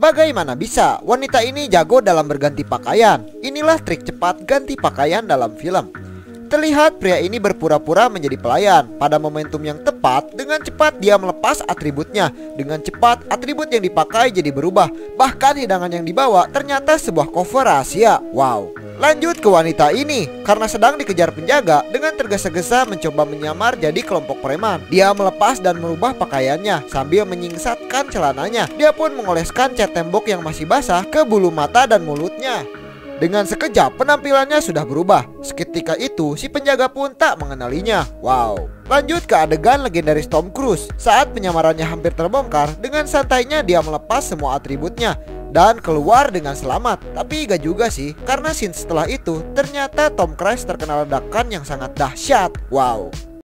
Bagaimana bisa wanita ini jago dalam berganti pakaian? Inilah trik cepat ganti pakaian dalam film. Terlihat pria ini berpura-pura menjadi pelayan. Pada momentum yang tepat dengan cepat dia melepas atributnya. Dengan cepat atribut yang dipakai jadi berubah. Bahkan hidangan yang dibawa ternyata sebuah cover rahasia. Wow. Lanjut ke wanita ini. Karena sedang dikejar penjaga dengan tergesa-gesa mencoba menyamar jadi kelompok preman. Dia melepas dan merubah pakaiannya sambil menyingsatkan celananya. Dia pun mengoleskan cat tembok yang masih basah ke bulu mata dan mulutnya dengan sekejap penampilannya sudah berubah. Seketika itu si penjaga pun tak mengenalinya. Wow. Lanjut ke adegan legendaris Tom Cruise. Saat penyamarannya hampir terbongkar, dengan santainya dia melepas semua atributnya dan keluar dengan selamat. Tapi gak juga sih, karena scene setelah itu ternyata Tom Cruise terkena ledakan yang sangat dahsyat. Wow.